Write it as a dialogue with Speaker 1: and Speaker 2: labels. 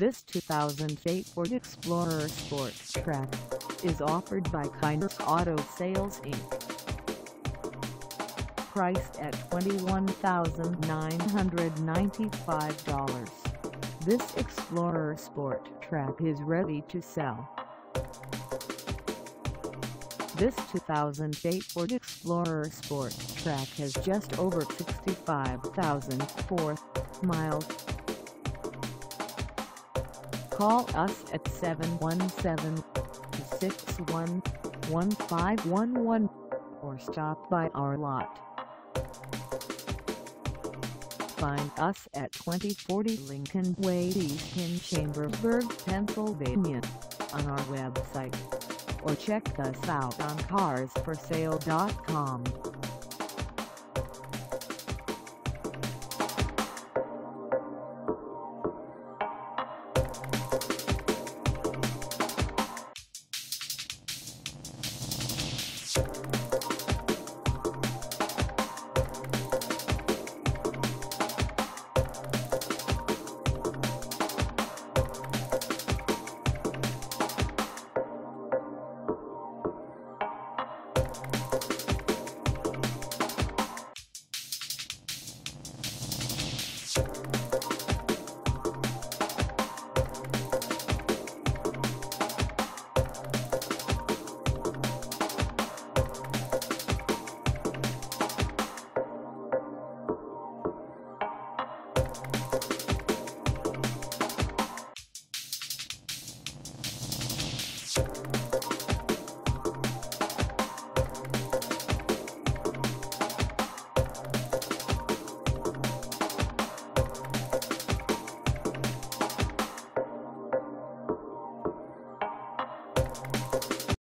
Speaker 1: This 2008 Ford Explorer Sport Trac is offered by Kyner's Auto Sales Inc. Priced at $21,995, this Explorer Sport Trac is ready to sell. This 2008 Ford Explorer Sport Trac has just over 65,004 miles. Call us at 717-261-1511 or stop by our lot. Find us at 2040 Lincoln Way East in Chambersburg, Pennsylvania on our website or check us out on carsforsale.com.
Speaker 2: you